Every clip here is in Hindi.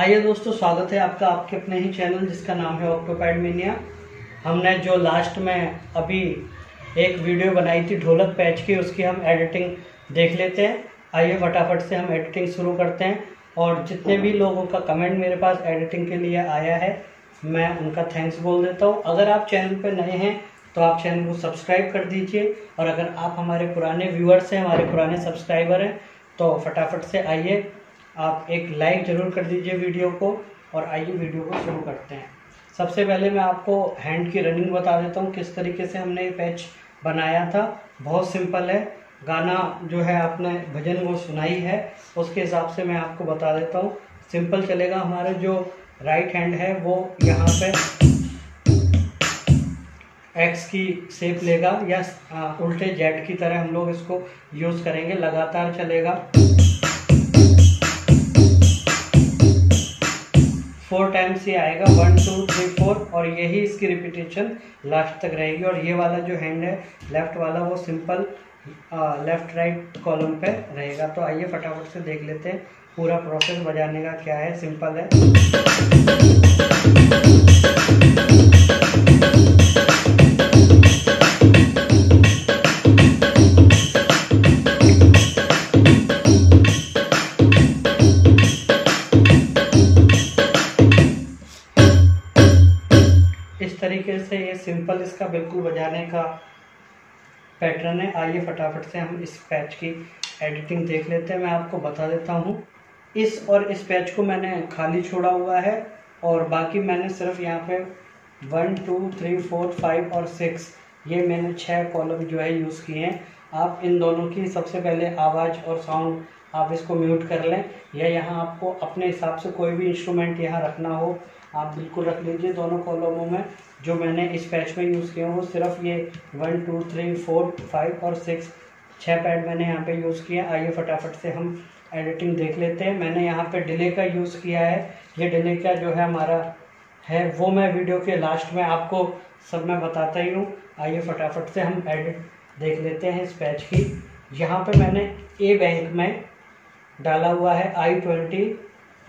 आइए दोस्तों, स्वागत है आपका आपके अपने ही चैनल जिसका नाम है ऑक्टोपैड मीनिया हमने जो लास्ट में अभी एक वीडियो बनाई थी ढोलक पैच की, उसकी हम एडिटिंग देख लेते हैं। आइए फटाफट से हम एडिटिंग शुरू करते हैं और जितने भी लोगों का कमेंट मेरे पास एडिटिंग के लिए आया है, मैं उनका थैंक्स बोल देता हूँ। अगर आप चैनल पर नए हैं तो आप चैनल को सब्सक्राइब कर दीजिए। और अगर आप हमारे पुराने व्यूअर्स हैं, हमारे पुराने सब्सक्राइबर हैं तो फटाफट से आइए आप एक लाइक ज़रूर कर दीजिए वीडियो को और आइए वीडियो को शुरू करते हैं। सबसे पहले मैं आपको हैंड की रनिंग बता देता हूँ किस तरीके से हमने ये पैच बनाया था। बहुत सिंपल है। गाना जो है आपने भजन वो सुनाई है। उसके हिसाब से मैं आपको बता देता हूँ। सिंपल चलेगा। हमारा जो राइट हैंड है वो यहाँ पे एक्स की शेप लेगा या उल्टे जेड की तरह हम लोग इसको यूज़ करेंगे। लगातार चलेगा। फोर टाइम्स ये आएगा. वन टू थ्री फोर और यही इसकी रिपीटेशन लास्ट तक रहेगी. और ये वाला जो हैंड है लेफ़्ट वाला, वो सिंपल लेफ़्ट राइट कॉलम पे रहेगा. तो आइए फटाफट से देख लेते हैं पूरा प्रोसेस बजाने का क्या है. सिंपल है. इसका बिल्कुल बजाने का पैटर्न है। आइए फटाफट से हम इस पैच की एडिटिंग देख लेते हैं। मैं आपको बता देता हूँ। इस और इस पैच को मैंने खाली छोड़ा हुआ है और बाकी मैंने सिर्फ़ यहाँ पे one two three four five और सिक्स ये मैंने छः कॉलम जो है यूज़ किए हैं। आप इन दोनों की सबसे पहले आवाज़ और साउंड आप इसको म्यूट कर लें या यहाँ आपको अपने हिसाब से कोई भी इंस्ट्रूमेंट यहाँ रखना हो, आप बिल्कुल रख लीजिए दोनों कॉलमों में। जो मैंने इस पैच में यूज़ किया वो सिर्फ़ ये one two three four five और सिक्स छः पैड मैंने यहाँ पे यूज़ किया आइए फटाफट से हम एडिटिंग देख लेते हैं। मैंने यहाँ पे डिले का यूज़ किया है। ये डिले का जो है हमारा है, वो मैं वीडियो के लास्ट में आपको सब मैं बताता ही हूँ। आइए फटाफट से हम एडिट देख लेते हैं इस पैच की। यहाँ पे मैंने ए बैंक में डाला हुआ है आई ट्वेंटी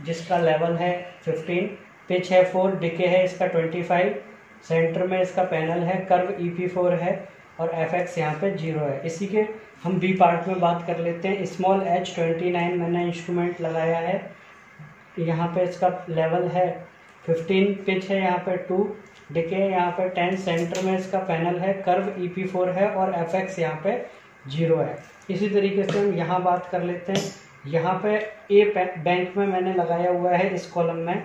जिसका लेवल है फिफ्टीन पिच है फोर डिके है इसका ट्वेंटी फाइव सेंटर में इसका पैनल है, कर्व ई पी फोर है और एफ़ एक्स यहाँ पर ज़ीरो है। इसी के हम बी पार्ट में बात कर लेते हैं। स्मॉल एच ट्वेंटी नाइन मैंने इंस्ट्रूमेंट लगाया है। यहाँ पे इसका लेवल है फिफ्टीन पिच है यहाँ पे टू डिके यहाँ पे टेन सेंटर में इसका पैनल है, कर्व ई पी फोर है और एफ़ एक्स यहाँ पे ज़ीरो है। इसी तरीके से हम यहाँ बात कर लेते हैं। यहाँ पे ए बैंक में मैंने लगाया हुआ है इस कॉलम में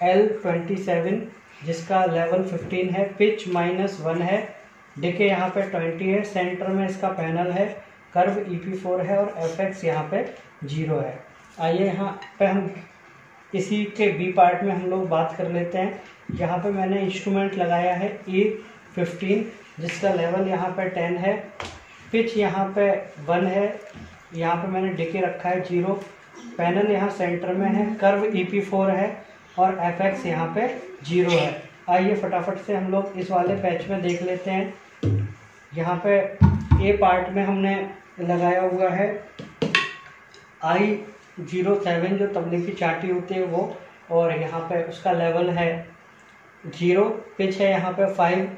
एल ट्वेंटी सेवन जिसका लेवल 15 है पिच माइनस वन है। डिके यहाँ पे 20 है सेंटर में इसका पैनल है कर्व ई पी फोर है और एफ़ एक्स यहाँ पे ज़ीरो है। आइए यहाँ पे हम इसी के बी पार्ट में हम लोग बात कर लेते हैं। यहाँ पे मैंने इंस्ट्रूमेंट लगाया है ई फिफ्टीन जिसका लेवल यहाँ पे टेन है। पिच यहाँ पे वन है। यहाँ पे मैंने डिके रखा है ज़ीरो पैनल यहाँ सेंटर में है कर्व ई पी फोर है। और एफ़ एक्स यहाँ पे ज़ीरो है। आइए फटाफट से हम लोग इस वाले पैच में देख लेते हैं। यहाँ पे ए पार्ट में हमने लगाया हुआ है। आई ज़ीरो सेवन जो तबले की चाटी होती है वो, और यहाँ पे उसका लेवल है ज़ीरो पिच है यहाँ पे फाइव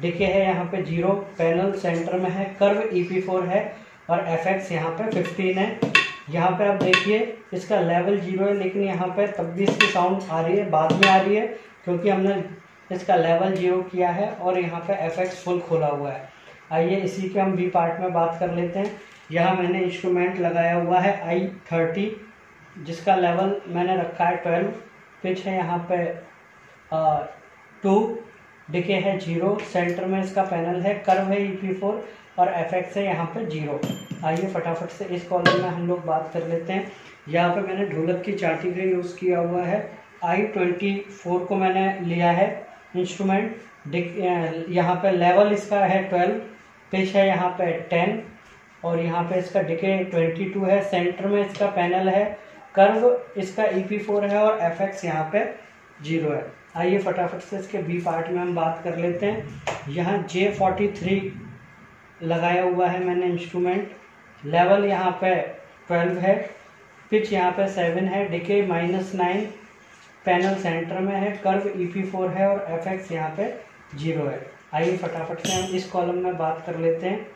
डिके है यहाँ पे ज़ीरो पैनल सेंटर में है कर्व ई पी फोर है, और एफ़ एक्स यहाँ पे फिफ्टीन है। यहाँ पे आप देखिए, इसका लेवल ज़ीरो है, लेकिन यहाँ पे तब भी इसकी साउंड आ रही है, बाद में आ रही है, क्योंकि हमने इसका लेवल ज़ीरो किया है और यहाँ पे एफ़ एक्स फुल खोला हुआ है। आइए इसी के हम बी पार्ट में बात कर लेते हैं। यहाँ मैंने इंस्ट्रूमेंट लगाया हुआ है आई थर्टी जिसका लेवल मैंने रखा है ट्वेल्व पिच है यहाँ पे टू डिके है ज़ीरो सेंटर में इसका पैनल है कर्व है ई पी फोर और एफ़ एक्स है यहाँ पे ज़ीरो आइए फटाफट से इस कॉलम में हम लोग बात कर लेते हैं। यहाँ पे मैंने ढोलक की चाटी का यूज़ किया हुआ है। आई ट्वेंटी फोर को मैंने लिया है इंस्ट्रूमेंट डिक यहाँ पे लेवल इसका है ट्वेल्व पिच है यहाँ पे टेन और यहाँ पे इसका डिके ट्वेंटी टू है। सेंटर में इसका पैनल है। कर्व इसका ई पी फोर है और एफ़ एक्स यहाँ पे ज़ीरो है। आइए फटाफट से इसके बी पार्ट में हम बात कर लेते हैं। यहाँ जे फोर्टी थ्री लगाया हुआ है मैंने इंस्ट्रूमेंट लेवल यहाँ पे ट्वेल्व है. पिच यहाँ पे सेवन है. Decay minus nine panel centre में है. कर्व ई पी फोर है और एफ़ एक्स यहाँ पे ज़ीरो है. आइए फटाफट से हम इस कॉलम में बात कर लेते हैं.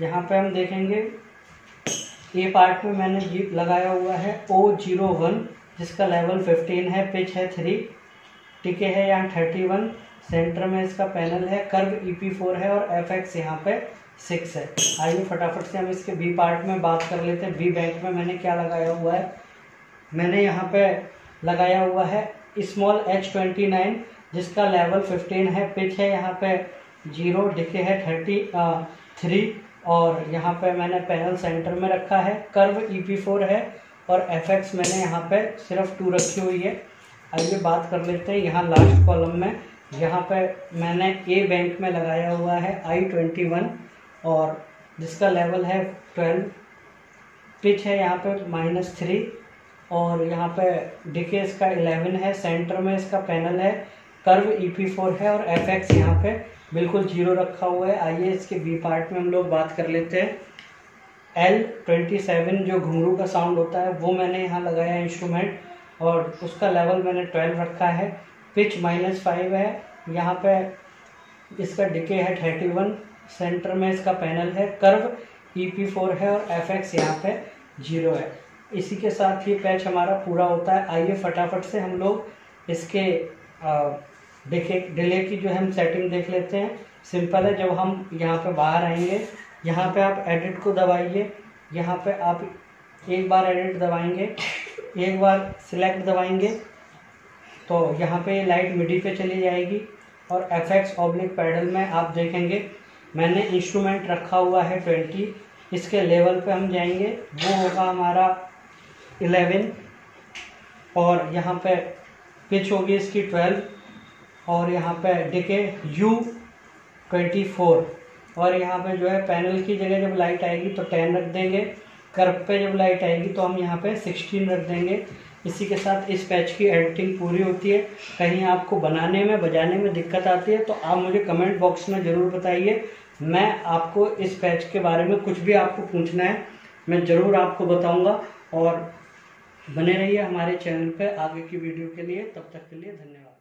यहाँ पे हम देखेंगे. ए पार्ट में मैंने लगाया हुआ है ओ ज़ीरो वन जिसका लेवल फिफ्टीन है. पिच है थ्री टिके है यहाँ थर्टी वन सेंटर में इसका पैनल है. कर्व ई पी फोर है और एफ़ एक्स यहाँ पे सिक्स है। आइए फटाफट से हम इसके बी पार्ट में बात कर लेते हैं। बी बैंक में मैंने क्या लगाया हुआ है? मैंने यहाँ पे लगाया हुआ है स्मॉल एच ट्वेंटी नाइन जिसका लेवल फिफ्टीन है। पिच है यहाँ पे ज़ीरो डिके है थर्टी थ्री और यहाँ पे मैंने पैनल सेंटर में रखा है। कर्व ई पी फोर है और एफ़ एक्स मैंने यहाँ पे सिर्फ़ टू रखी हुई है। आइए बात कर लेते हैं यहाँ लास्ट कॉलम में। यहाँ पे मैंने ए बैंक में लगाया हुआ है आई ट्वेंटी वन और जिसका लेवल है ट्वेल्व पिच है यहाँ पे माइनस थ्री और यहाँ पे डिके इसका इलेवन है सेंटर में इसका पैनल है कर्व ई पी फोर है और एफ़ एक्स यहाँ पे बिल्कुल ज़ीरो रखा हुआ है। आइए इसके बी पार्ट में हम लोग बात कर लेते हैं। एल ट्वेंटी सेवन जो घुंगरू का साउंड होता है, वो मैंने यहाँ लगाया है इंस्ट्रूमेंट और उसका लेवल मैंने ट्वेल्व रखा है। पिच माइनस फाइव है। यहाँ पे इसका डिके है थर्टी वन सेंटर में इसका पैनल है, कर्व ई पी फोर है और एफ़ एक्स यहाँ पे ज़ीरो है। इसी के साथ ये पैच हमारा पूरा होता है। आइए फटाफट से हम लोग इसके देखे, डिले की जो है हम सेटिंग देख लेते हैं। सिंपल है, जब हम यहाँ पे बाहर आएँगे, यहाँ पे आप एडिट को दबाइए। यहाँ पे आप एक बार एडिट दबाएँगे, एक बार सिलेक्ट दबाएँगे तो यहाँ पे लाइट मिडी पे चली जाएगी और एफ़ एक्स ऑब्लिक पैडल में आप देखेंगे मैंने इंस्ट्रूमेंट रखा हुआ है ट्वेंटी इसके लेवल पे हम जाएँगे। वो होगा हमारा इलेवन और यहाँ पे पिच होगी इसकी ट्वेल्व और यहाँ पे डिके यू ट्वेंटी फोर और यहाँ पे जो है पैनल की जगह जब लाइट आएगी तो टेन रख देंगे। कर्व पे जब लाइट आएगी तो हम यहाँ पे सिक्सटीन रख देंगे। इसी के साथ इस पैच की एडिटिंग पूरी होती है। कहीं आपको बनाने में, बजाने में दिक्कत आती है तो आप मुझे कमेंट बॉक्स में ज़रूर बताइए। मैं आपको इस पैच के बारे में कुछ भी आपको पूछना है, मैं ज़रूर आपको बताऊँगा। और बने रहिए हमारे चैनल पे आगे की वीडियो के लिए, तब तक के लिए धन्यवाद।